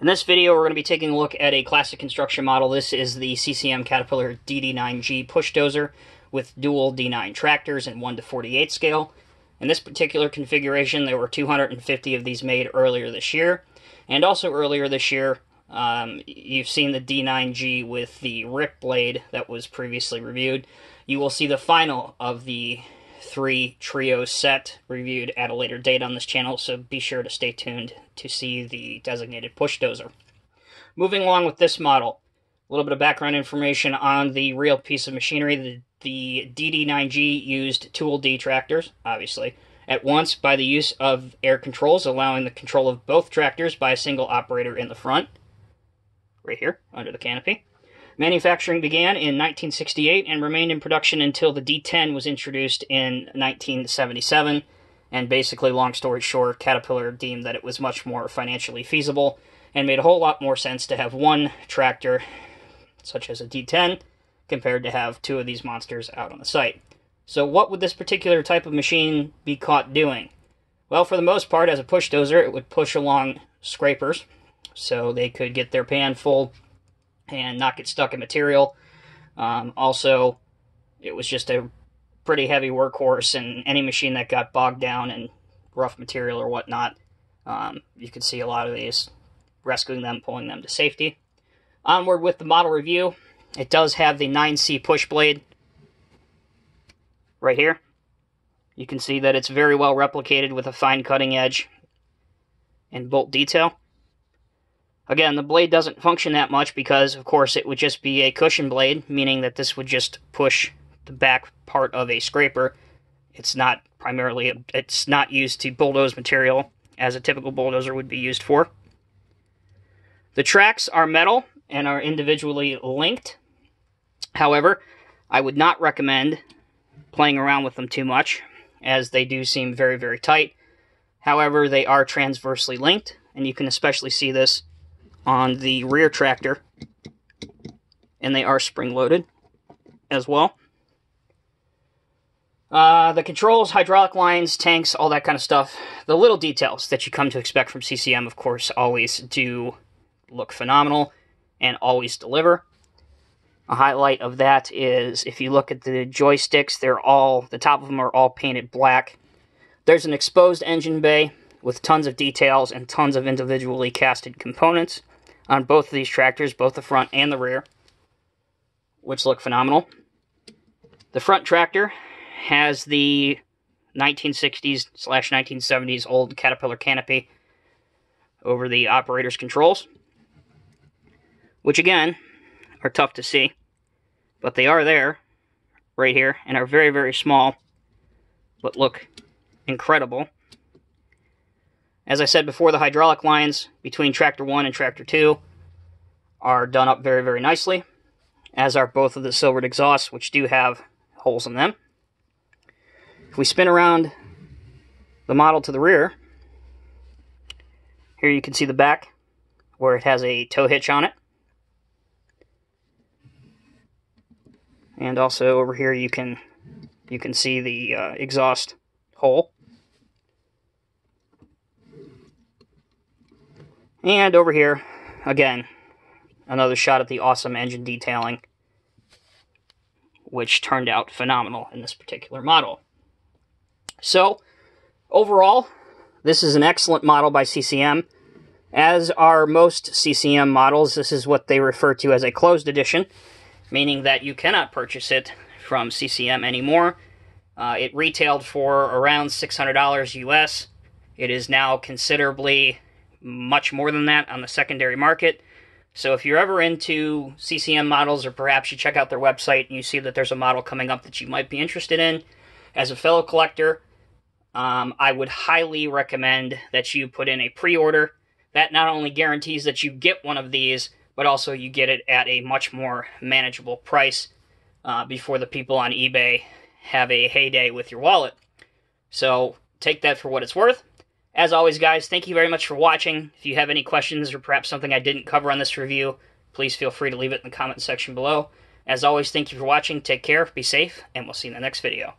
In this video, we're going to be taking a look at a classic construction model. This is the CCM Caterpillar DD9G push dozer with dual D9 tractors in 1 to 48 scale. In this particular configuration, there were 250 of these made earlier this year. And also earlier this year, um, you've seen the D9G with the rip blade that was previously reviewed. You will see the final of the three trio set reviewed at a later date on this channel, so be sure to stay tuned to see the designated push dozer. Moving along with this model, a little bit of background information on the real piece of machinery. The, the DD9G used Tool D tractors, obviously, at once by the use of air controls, allowing the control of both tractors by a single operator in the front, right here, under the canopy. Manufacturing began in 1968 and remained in production until the D10 was introduced in 1977. And basically, long story short, Caterpillar deemed that it was much more financially feasible and made a whole lot more sense to have one tractor, such as a D10, compared to have two of these monsters out on the site. So, what would this particular type of machine be caught doing? Well, for the most part, as a push dozer, it would push along scrapers so they could get their pan full and not get stuck in material. Um, also, it was just a pretty heavy workhorse, and any machine that got bogged down in rough material or whatnot, um, you could see a lot of these rescuing them, pulling them to safety. Onward with the model review, it does have the 9C push blade right here. You can see that it's very well replicated with a fine cutting edge and bolt detail. Again, the blade doesn't function that much because, of course, it would just be a cushion blade, meaning that this would just push the back part of a scraper. It's not primarily, it's not used to bulldoze material as a typical bulldozer would be used for. The tracks are metal and are individually linked. However, I would not recommend playing around with them too much, as they do seem very, very tight. However, they are transversely linked, and you can especially see this on the rear tractor, and they are spring-loaded as well. Uh, the controls, hydraulic lines, tanks, all that kind of stuff. The little details that you come to expect from CCM, of course, always do look phenomenal and always deliver. A highlight of that is if you look at the joysticks, they're all, the top of them are all painted black. There's an exposed engine bay with tons of details and tons of individually casted components on both of these tractors, both the front and the rear, which look phenomenal. The front tractor has the 1960s slash 1970s old Caterpillar canopy over the operator's controls, which again are tough to see, but they are there right here and are very, very small, but look incredible. As I said before, the hydraulic lines between Tractor 1 and Tractor 2 are done up very, very nicely, as are both of the silvered exhausts, which do have holes in them. If we spin around the model to the rear, here you can see the back, where it has a tow hitch on it. And also over here you can you can see the uh, exhaust hole. And over here, again, another shot at the awesome engine detailing, which turned out phenomenal in this particular model. So, overall, this is an excellent model by CCM. As are most CCM models, this is what they refer to as a closed edition, meaning that you cannot purchase it from CCM anymore. Uh, it retailed for around $600 US. It is now considerably much more than that on the secondary market. So if you're ever into CCM models, or perhaps you check out their website and you see that there's a model coming up that you might be interested in, as a fellow collector, um, I would highly recommend that you put in a pre-order. That not only guarantees that you get one of these, but also you get it at a much more manageable price uh, before the people on eBay have a heyday with your wallet. So take that for what it's worth. As always, guys, thank you very much for watching. If you have any questions or perhaps something I didn't cover on this review, please feel free to leave it in the comment section below. As always, thank you for watching. Take care, be safe, and we'll see you in the next video.